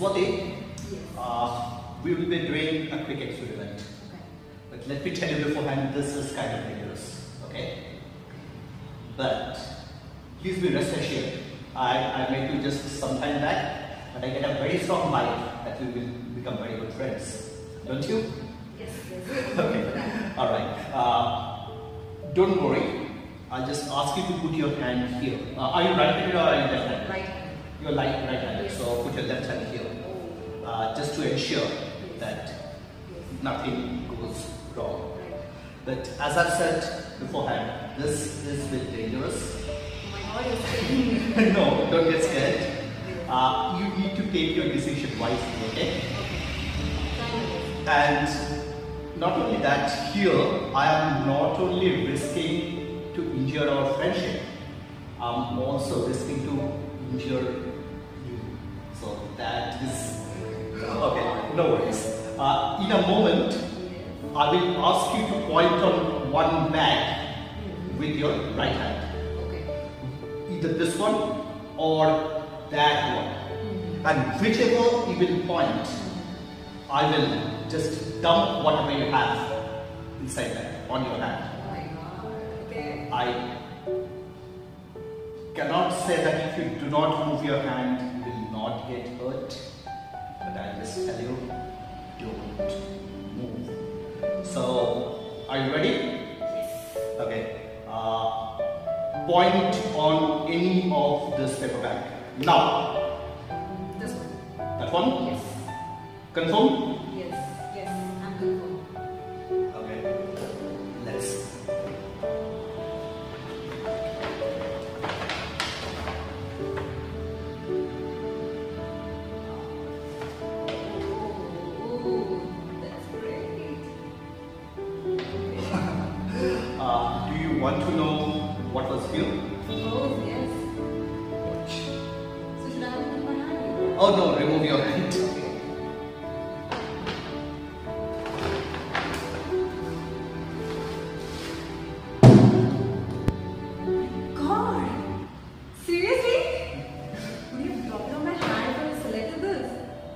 Swati, yes. uh, we will be doing a quick experiment. But let me tell you beforehand, this is kind of dangerous. Okay? But please be rest assured. I, I met you just some time back, but I get a very strong vibe that we will become very good friends. Don't you? Yes, yes. okay. Alright. Uh, don't worry. I'll just ask you to put your hand here. Uh, are you right-handed or are you left-handed? Right hand. You're light right-handed, Yes. so put your left hand here, uh, just to ensure that nothing goes wrong. Right. But as I've said beforehand, this is a bit dangerous. Oh my god, you're scaring me. no, don't get scared. Uh, you need to take your decision wisely, okay? Okay. Try your best. And not only that, here I am not only risking to injure our friendship, I'm also risking to injure you. So that is okay. No worries. Uh, in a moment, I will ask you to point on one bag with your right hand, Okay. either this one or that one, and whichever you will point, I will just dump whatever you have inside that on your hand. Oh my god. Okay. I cannot say that if you do not move your hand, you will not get hurt. But I just tell you, don't move. So, are you ready? Yes. Okay. Uh, point on any of this paper bag. Now, This one. that one. Yes. Confirm? Want to know what was here? Oh, yes. So should I have my hand? Oh no, remove your hand. God! Seriously? Would you drop on my hand when selected this?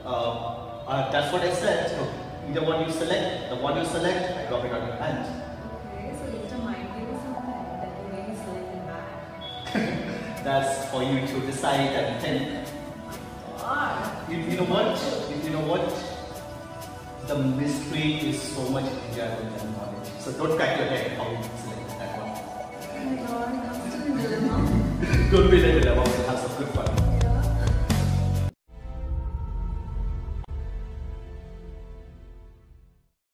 Uh, uh, that's what I said. So either one you select, the one you select, I drop it on your hand. That's for you to decide and think. You, you know what? You, you know what? The mystery is so much enjoyable than knowledge. So don't crack your head how you select that one. Oh my god, I'm still in dilemma. Don't be like